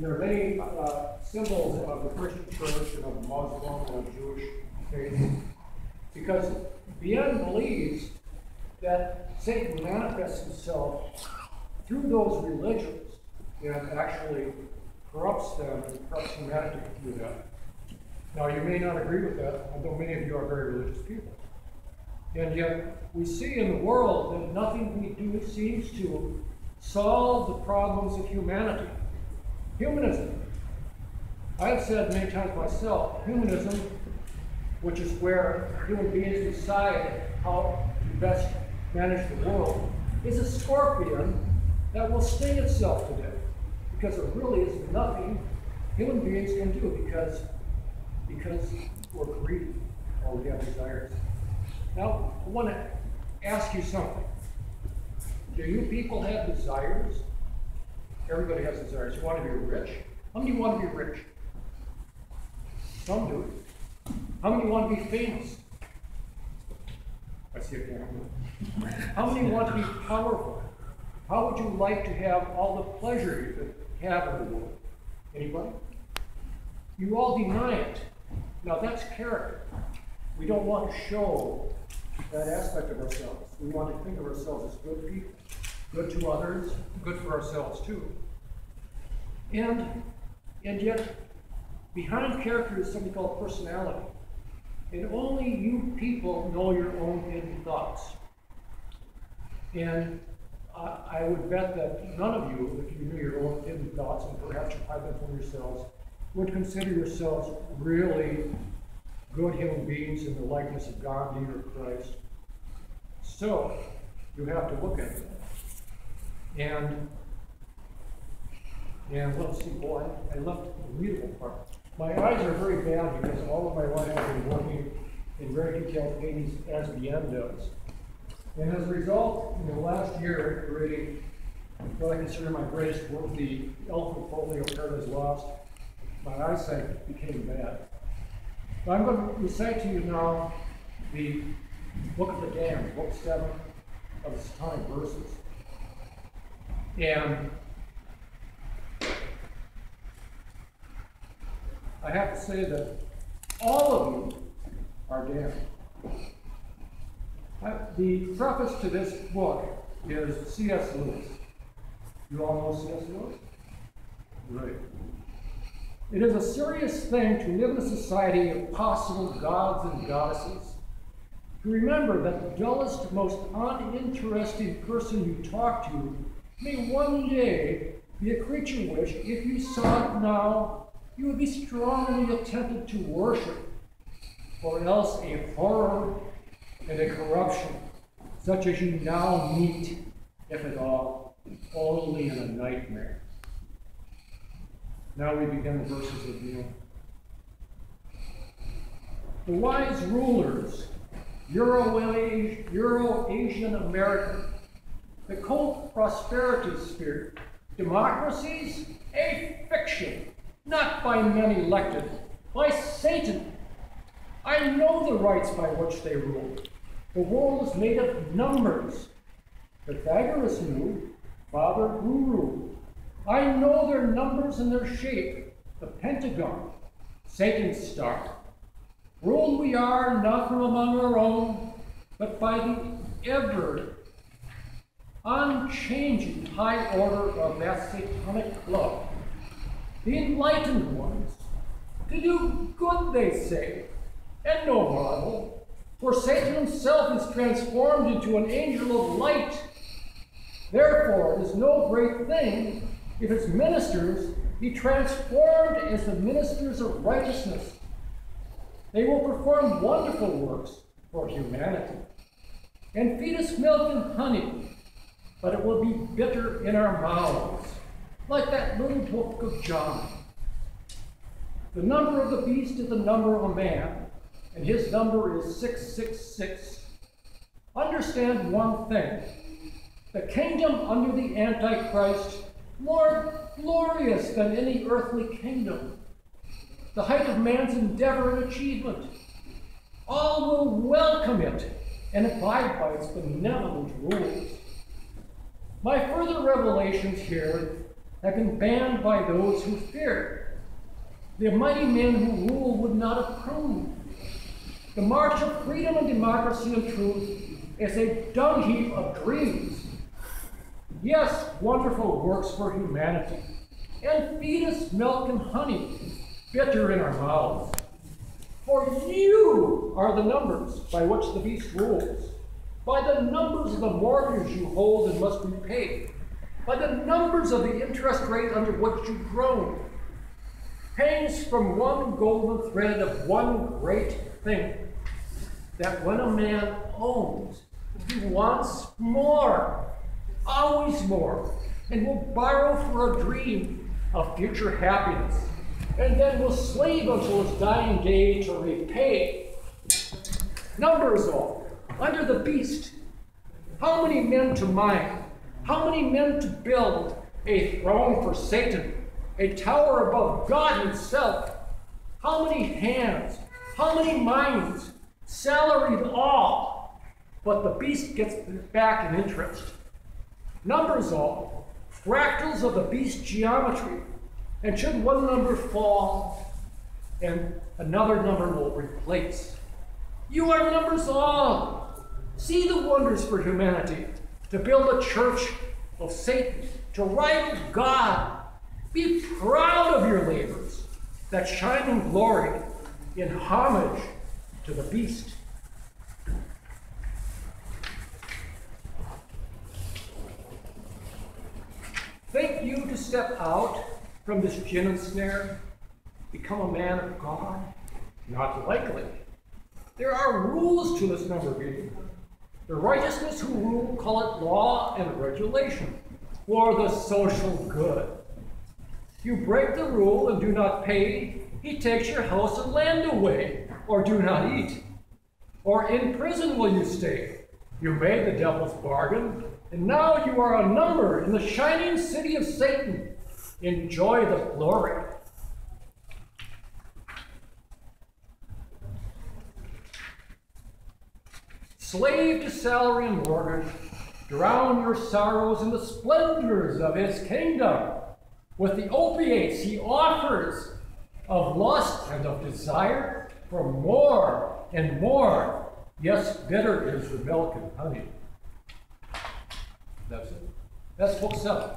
There are many uh, symbols of the Christian church and of Muslim and of Jewish faith. Because Bien believes that Satan manifests himself through those religions and actually corrupts them and corrupts humanity through them. Now, you may not agree with that, although many of you are very religious people. And yet, we see in the world that nothing we do seems to solve the problems of humanity. Humanism. I've said many times myself, humanism, which is where human beings decide how to best manage the world, is a scorpion that will sting itself to death because there really is nothing human beings can do because, because we're greedy or we have desires. Now, I want to ask you something. Do you people have desires? Everybody has desires. You want to be rich? How many want to be rich? Some do. How many want to be famous? I see a camera. How many want to be powerful? How would you like to have all the pleasure you could have in the world? Anybody? You all deny it. Now that's character. We don't want to show that aspect of ourselves. We want to think of ourselves as good people, good to others, good for ourselves too. And and yet, behind character is something called personality. And only you people know your own hidden thoughts. And I, would bet that none of you, if you knew your own hidden thoughts, and perhaps you hide them from yourselves, would consider yourselves really good human beings in the likeness of God, neither Christ. So, you have to look at that. And and let's see, boy, I left the readable part. My eyes are very bad because all of my life I've been working in very detailed paintings as Bien does. And as a result, in the last year, creating what I consider my greatest work, the Elephant Folio Paradise Lost, my eyesight became bad. I'm going to recite to you now the Book of the Damned, Book 7 of the Satanic Verses. And I have to say that all of you are damned. I, the preface to this book is C.S. Lewis. You all know C.S. Lewis? Right. It is a serious thing to live in a society of possible gods and goddesses. To remember that the dullest, most uninteresting person you talk to may one day be a creature which, if you saw it now, you would be strongly tempted to worship, or else a horror and a corruption, such as you now meet, if at all, only in a nightmare. Now we begin the verses of the The wise rulers, Euro-Asian Euro American, the cult prosperity spirit, democracies, a fiction not by men elected, by Satan. I know the rights by which they rule. The world is made of numbers. Pythagoras knew, Father Guru. I know their numbers and their shape, the pentagon, Satan's star. Ruled we are not from among our own, but by the ever unchanging high order of that satanic club the enlightened ones, to do good, they say, and no marvel, for Satan himself is transformed into an angel of light. Therefore, it is no great thing if his ministers be transformed as the ministers of righteousness. They will perform wonderful works for humanity and feed us milk and honey, but it will be bitter in our mouths like that little book of John. The number of the beast is the number of a man, and his number is 666. Understand one thing the kingdom under the Antichrist more glorious than any earthly kingdom, the height of man's endeavor and achievement. All will welcome it and abide by its benevolent rules. My further revelations here have been banned by those who fear. The mighty men who rule would not approve. The march of freedom and democracy and truth is a dung heap of dreams. Yes, wonderful works for humanity, and feed us milk and honey, bitter in our mouths. For you are the numbers by which the beast rules, by the numbers of the mortgage you hold and must repay, by the numbers of the interest rate under which you groan. Hangs from one golden thread of one great thing that when a man owns, he wants more, always more, and will borrow for a dream of future happiness, and then will slave until his dying day to repay. Numbers all, under the beast. How many men to mine? How many men to build a throne for Satan, a tower above God Himself? How many hands? How many minds? Salaried all, but the beast gets back in interest. Numbers all, fractals of the beast geometry, and should one number fall, and another number will replace. You are numbers all. See the wonders for humanity, to build a church of Satan, to rival God. Be proud of your labors that shine in glory, in homage to the beast. Think you to step out from this gin and snare, become a man of God? Not likely. There are rules to this number being. The righteousness who rule call it law and regulation for the social good. You break the rule and do not pay, he takes your house and land away, or do not eat. Or in prison will you stay. You made the devil's bargain, and now you are a number in the shining city of Satan. Enjoy the glory. Slave to salary and mortgage, drown your sorrows in the splendors of his kingdom. With the opiates he offers of lust and of desire for more and more. Yes, bitter is the milk and honey. That's it. That's book seven.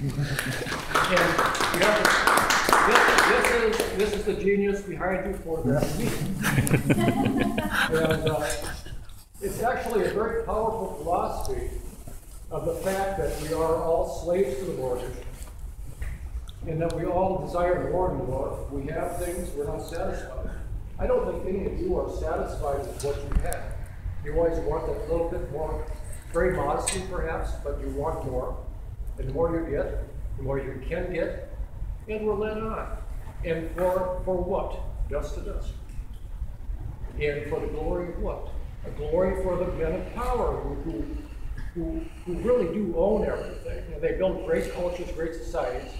and you this, this, is, this is the genius behind you for that and uh, it's actually a very powerful philosophy of the fact that we are all slaves to the mortgage and that we all desire more and more. We have things we're not satisfied. I don't think any of you are satisfied with what you have. You always want that little bit more, very modestly perhaps, but you want more. And the more you get, the more you can get, and we're led on. And for for what? Dust to dust. And for the glory of what? A glory for the men of power who, who, who, really do own everything. And they build great cultures, great societies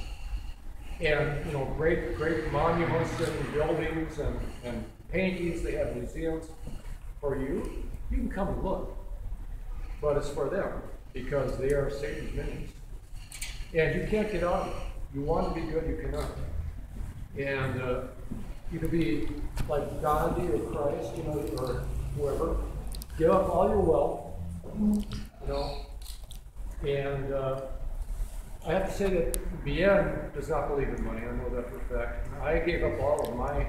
and you know, great, great monuments and buildings and, and paintings. They have museums for you. You can come and look, but it's for them because they are Satan's minions, and you can't get out of it. You want to be good, you cannot. And uh, you can be like Gandhi or Christ, you know, or whoever. Give up all your wealth, you know, and. Uh, I have to say that Bien does not believe in money. I know that for a fact. I gave up all of my